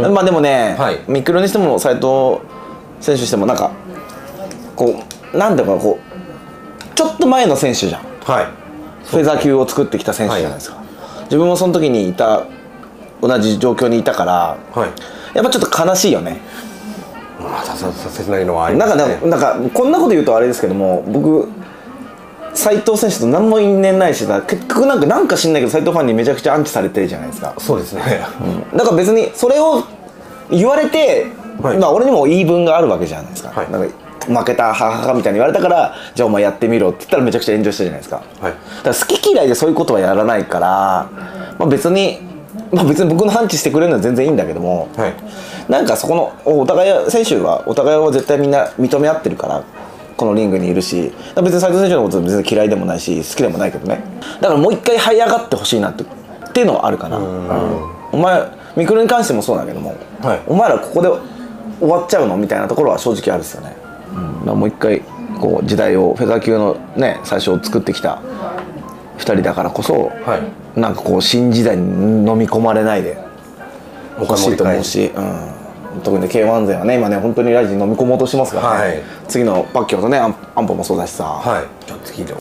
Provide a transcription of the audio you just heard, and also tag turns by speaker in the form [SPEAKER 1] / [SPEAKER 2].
[SPEAKER 1] まあでもね、
[SPEAKER 2] はい。
[SPEAKER 1] ミクロにしても斉藤選手にしてもなんかこうなんていうかこうちょっと前の選手じゃん。
[SPEAKER 2] はい。
[SPEAKER 1] フェザー級を作ってきた選手じゃないですか、自分もその時にいた同じ状況にいたから
[SPEAKER 2] はい。
[SPEAKER 1] やっぱちょっと悲しいよね。
[SPEAKER 2] まあさささ切ないのはありま
[SPEAKER 1] なんか
[SPEAKER 2] すね
[SPEAKER 1] ねなんかこんなこと言うとあれですけども僕斉藤選手と何も因縁ないしさ結局なんかなんか知んないけど斉藤ファンにめちゃくちゃアンチされてるじゃないですか。
[SPEAKER 2] そうですね。
[SPEAKER 1] だから別にそれを言われて、
[SPEAKER 2] はい。
[SPEAKER 1] まあ俺にも言い分があるわけじゃないですか,、
[SPEAKER 2] はい。
[SPEAKER 1] なんか負けた母みたいに言われたからじゃあお前やってみろって言ったらめちゃくちゃ炎上したじゃないですか、
[SPEAKER 2] はい。
[SPEAKER 1] だから好き嫌いでそういうことはやらないから、まあ、別に、まあ、別に僕の反知してくれるのは全然いいんだけども、
[SPEAKER 2] はい。
[SPEAKER 1] なんかそこのお互い選手はお互いを絶対みんな認め合ってるからこのリングにいるし別に斉藤選手のことは別に嫌いでもないし好きでもないけどね。だからもう一回這い上がってほしいなってっていうのはあるかな、うん。お前ミクロに関してもそうだけども、
[SPEAKER 2] はい。
[SPEAKER 1] お前らここで終わっちゃうのみたいなところは正直あるですよね、うん、だからもう一回こう時代をフェザー級のね最初を作ってきた2人だからこそ、
[SPEAKER 2] はい。
[SPEAKER 1] なんかこう新時代に飲み込まれないでおかしいと思うし、うん、特に K1 勢はね今ね本当にライジン飲み込もうとしてますからね、
[SPEAKER 2] はい。
[SPEAKER 1] 次のパッキョとねアンアンポもそうだしさ、
[SPEAKER 2] はい。次で